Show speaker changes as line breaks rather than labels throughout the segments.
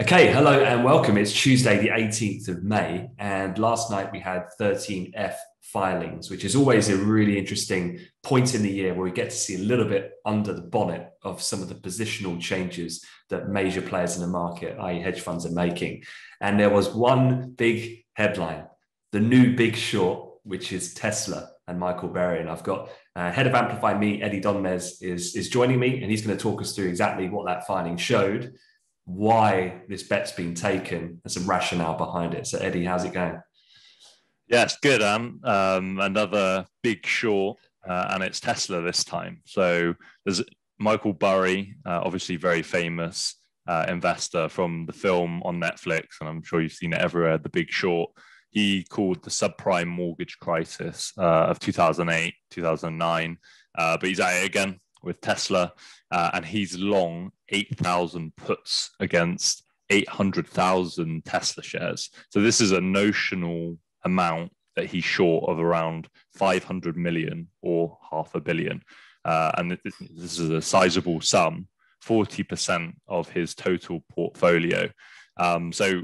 Okay, hello and welcome. It's Tuesday, the 18th of May, and last night we had 13F filings, which is always a really interesting point in the year where we get to see a little bit under the bonnet of some of the positional changes that major players in the market, i.e., hedge funds, are making. And there was one big headline the new big short, which is Tesla and Michael Burry. And I've got uh, head of Amplify Me, Eddie Donmez, is, is joining me, and he's going to talk us through exactly what that filing showed why this bet's been taken and some rationale behind it. So, Eddie, how's it going?
Yeah, it's good. Um, um another big short, uh, and it's Tesla this time. So there's Michael Burry, uh, obviously very famous uh, investor from the film on Netflix, and I'm sure you've seen it everywhere. The Big Short. He called the subprime mortgage crisis uh, of 2008, 2009, uh, but he's at it again with Tesla, uh, and he's long 8,000 puts against 800,000 Tesla shares. So this is a notional amount that he's short of around 500 million or half a billion. Uh, and this is a sizable sum, 40% of his total portfolio. Um, so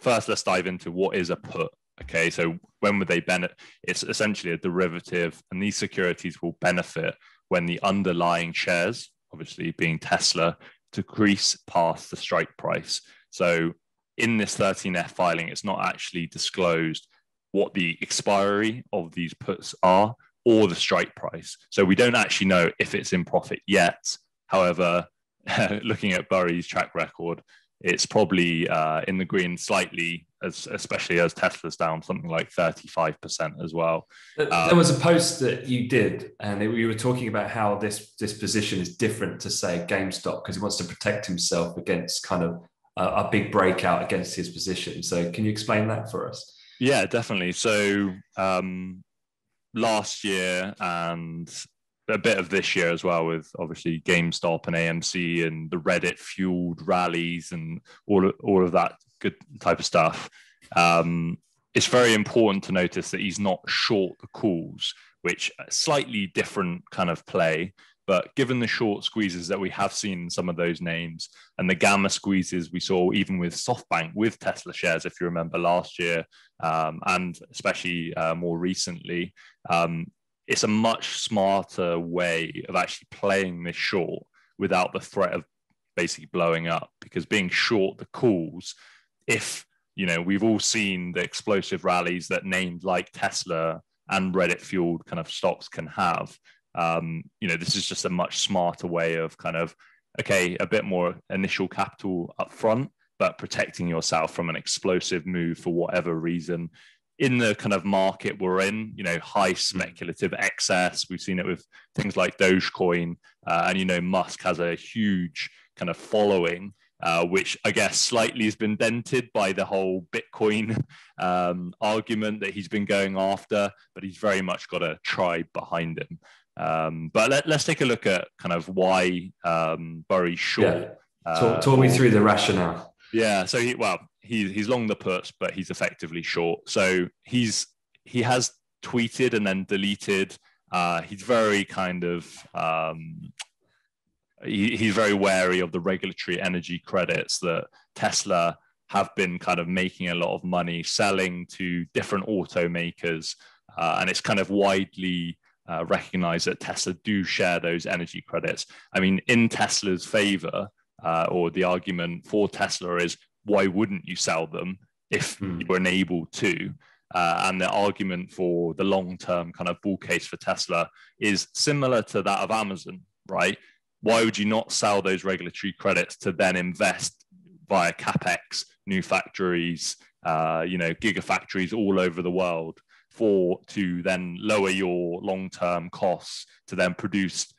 first, let's dive into what is a put. Okay, so when would they benefit? It's essentially a derivative, and these securities will benefit when the underlying shares, obviously being Tesla, decrease past the strike price. So in this 13F filing, it's not actually disclosed what the expiry of these puts are or the strike price. So we don't actually know if it's in profit yet. However, looking at Burry's track record, it's probably uh, in the green slightly, as, especially as Tesla's down something like 35% as well.
There um, was a post that you did, and it, you were talking about how this, this position is different to, say, GameStop because he wants to protect himself against kind of a, a big breakout against his position. So, can you explain that for us?
Yeah, definitely. So, um, last year and a bit of this year as well with obviously GameStop and AMC and the Reddit fueled rallies and all of, all of that good type of stuff. Um, it's very important to notice that he's not short the calls, which slightly different kind of play. But given the short squeezes that we have seen in some of those names and the gamma squeezes we saw even with SoftBank with Tesla shares, if you remember last year, um, and especially uh, more recently, um, it's a much smarter way of actually playing this short without the threat of basically blowing up because being short the calls if you know we've all seen the explosive rallies that names like tesla and reddit fueled kind of stocks can have um, you know this is just a much smarter way of kind of okay a bit more initial capital up front but protecting yourself from an explosive move for whatever reason in the kind of market we're in, you know, high speculative excess. We've seen it with things like Dogecoin, uh, and you know, Musk has a huge kind of following, uh, which I guess slightly has been dented by the whole Bitcoin um, argument that he's been going after, but he's very much got a tribe behind him. Um, but let, us take a look at kind of why um, Burry short.
Yeah. Talk, talk uh, me through the rationale.
Yeah. So he, well, he, he's long the puts, but he's effectively short. So he's he has tweeted and then deleted. Uh, he's very kind of um, he, he's very wary of the regulatory energy credits that Tesla have been kind of making a lot of money selling to different automakers, uh, and it's kind of widely uh, recognized that Tesla do share those energy credits. I mean, in Tesla's favor, uh, or the argument for Tesla is why wouldn't you sell them if mm. you were unable to? Uh, and the argument for the long term kind of bull case for Tesla is similar to that of Amazon, right? Why would you not sell those regulatory credits to then invest via capex, new factories, uh, you know, gigafactories all over the world for to then lower your long term costs to then produce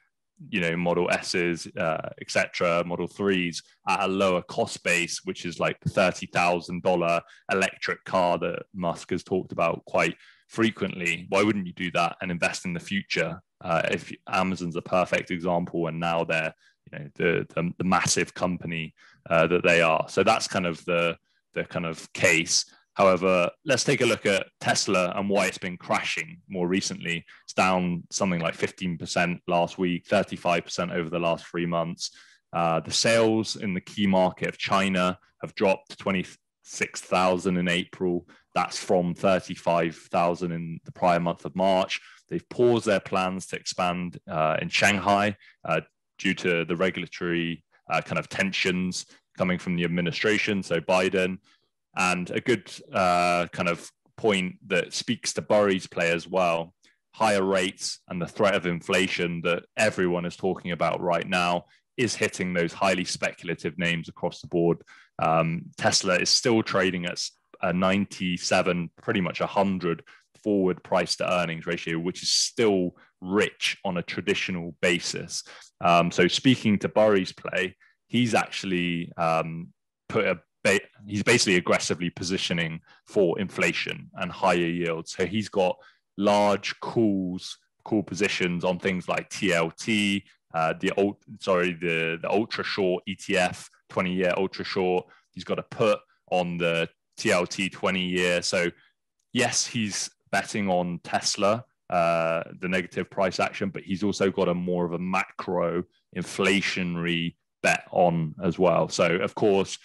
you know model s's uh, etc model 3s at a lower cost base which is like the $30000 electric car that musk has talked about quite frequently. Why wouldn't you do that and invest in the future? Uh, if amazon's a perfect example and now they're you know the, the, the massive company uh, that they are. So that's kind of the the kind of case However, let's take a look at Tesla and why it's been crashing more recently. It's down something like 15% last week, 35% over the last three months. Uh, the sales in the key market of China have dropped to 26,000 in April. That's from 35,000 in the prior month of March. They've paused their plans to expand uh, in Shanghai uh, due to the regulatory uh, kind of tensions coming from the administration, so Biden. And a good uh, kind of point that speaks to Burry's play as well higher rates and the threat of inflation that everyone is talking about right now is hitting those highly speculative names across the board. Um, Tesla is still trading at a 97, pretty much 100 forward price to earnings ratio, which is still rich on a traditional basis. Um, so, speaking to Burry's play, he's actually um, put a he's basically aggressively positioning for inflation and higher yields. So he's got large calls, call positions on things like TLT, uh, the old sorry the the ultra short ETF, 20 year ultra short. He's got a put on the TLT 20 year. So yes, he's betting on Tesla, uh, the negative price action, but he's also got a more of a macro inflationary bet on as well. So of course,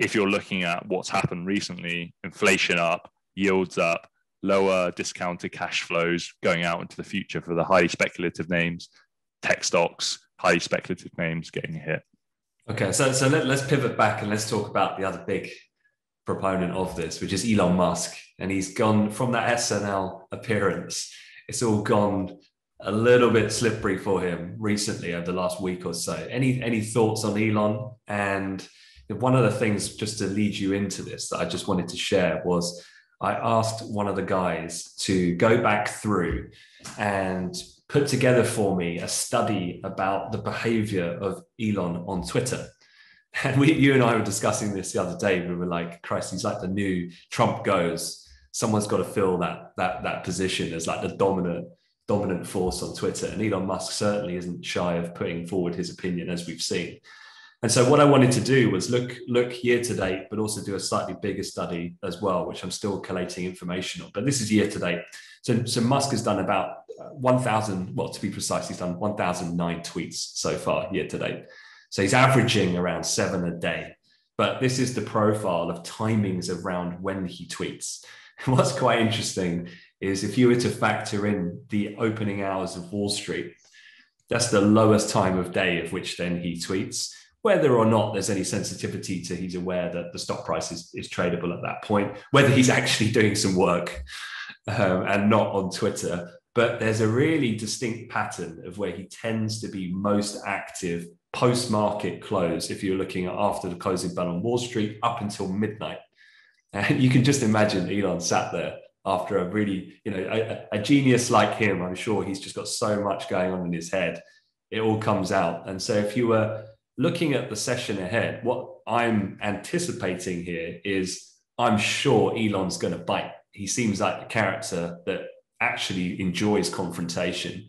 if you're looking at what's happened recently, inflation up, yields up, lower discounted cash flows going out into the future for the highly speculative names, tech stocks, highly speculative names getting hit.
Okay, so so let, us pivot back and let's talk about the other big proponent of this, which is Elon Musk, and he's gone from that SNL appearance. It's all gone a little bit slippery for him recently over the last week or so. Any any thoughts on Elon? And one of the things just to lead you into this that I just wanted to share was I asked one of the guys to go back through and put together for me a study about the behavior of Elon on Twitter. And we, you and I were discussing this the other day. We were like, Christ, he's like the new Trump goes. Someone's got to fill that that that position as like the dominant dominant force on Twitter. And Elon Musk certainly isn't shy of putting forward his opinion, as we've seen. And so what I wanted to do was look look year to date, but also do a slightly bigger study as well, which I'm still collating information on. But this is year to date. So, so Musk has done about uh, 1,000, well, to be precise, he's done 1,009 tweets so far year to date. So he's averaging around seven a day. But this is the profile of timings around when he tweets. What's quite interesting is if you were to factor in the opening hours of Wall Street, that's the lowest time of day of which then he tweets whether or not there's any sensitivity to he's aware that the stock price is, is tradable at that point, whether he's actually doing some work um, and not on Twitter. But there's a really distinct pattern of where he tends to be most active post market close, if you're looking at after the closing bell on Wall Street up until midnight. And you can just imagine Elon sat there after a really, you know, a, a genius like him. I'm sure he's just got so much going on in his head. It all comes out. And so if you were looking at the session ahead, what I'm anticipating here is I'm sure Elon's going to bite. He seems like a character that actually enjoys confrontation.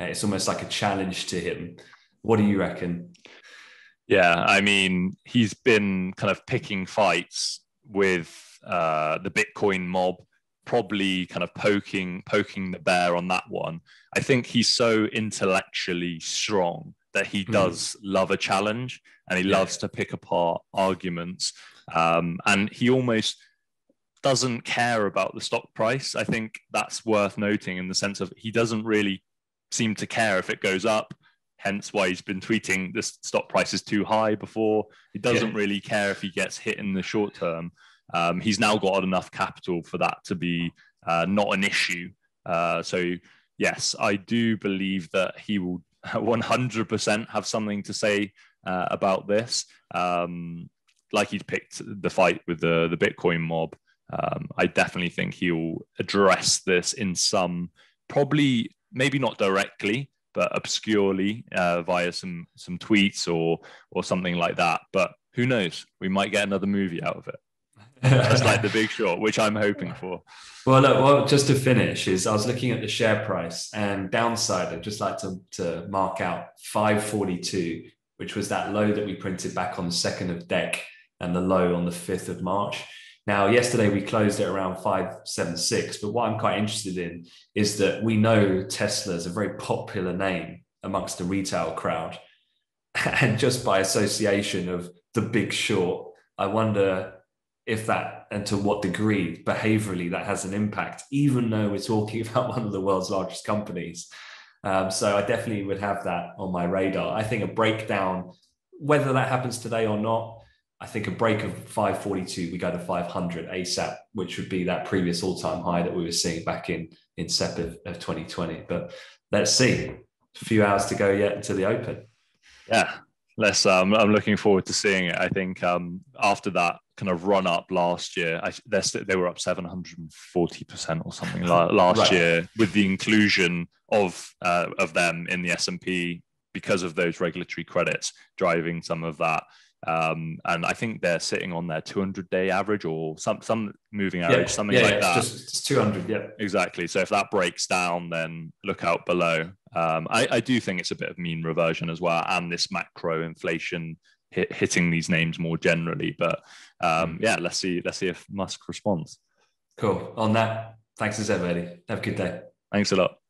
Uh, it's almost like a challenge to him. What do you reckon?
Yeah, I mean, he's been kind of picking fights with uh, the Bitcoin mob, probably kind of poking poking the bear on that one. I think he's so intellectually strong that he hmm. does mm. love a challenge and he yeah. loves to pick apart arguments. Um, and he almost doesn't care about the stock price. I think that's worth noting in the sense of he doesn't really seem to care if it goes up. Hence why he's been tweeting this stock price is too high before. He doesn't yeah. really care if he gets hit in the short term. Um, he's now got enough capital for that to be uh, not an issue. Uh, so yes, I do believe that he will 100% have something to say uh, about this. Um, like he's picked the fight with the, the Bitcoin mob. Um, I definitely think he'll address this in some, probably maybe not directly, but obscurely uh, via some some tweets or or something like that. But who knows? We might get another movie out of it. It's like the big short, which I'm hoping for.
Well, look, well, just to finish, is I was looking at the share price and downside. I'd just like to, to mark out 542, which was that low that we printed back on the second of Dec and the low on the 5th of March. Now, yesterday we closed at around 576, but what I'm quite interested in is that we know Tesla is a very popular name amongst the retail crowd. and just by association of the big short, I wonder if that and to what degree behaviorally that has an impact, even though we're talking about one of the world's largest companies. Um, so I definitely would have that on my radar. I think a breakdown, whether that happens today or not, I think a break of 542, we go to 500 ASAP, which would be that previous all-time high that we were seeing back in in SEP of, of 2020. But let's see. A few hours to go yet until the Open.
Yeah, let's. Um, I'm looking forward to seeing it. I think um, after that kind of run up last year, I, they were up 740 percent or something last right. year with the inclusion of uh, of them in the S and P because of those regulatory credits driving some of that. Um, and I think they're sitting on their 200 day average or some some moving average, yeah, something
yeah,
like
yeah,
that.
Just, just 200, yeah.
Exactly. So if that breaks down, then look out below. Um, I, I, do think it's a bit of mean reversion as well, and this macro inflation hit, hitting these names more generally. But um, yeah, let's see. Let's see if Musk responds.
Cool. On that, thanks as ever, Eddie. Have a good day.
Thanks a lot.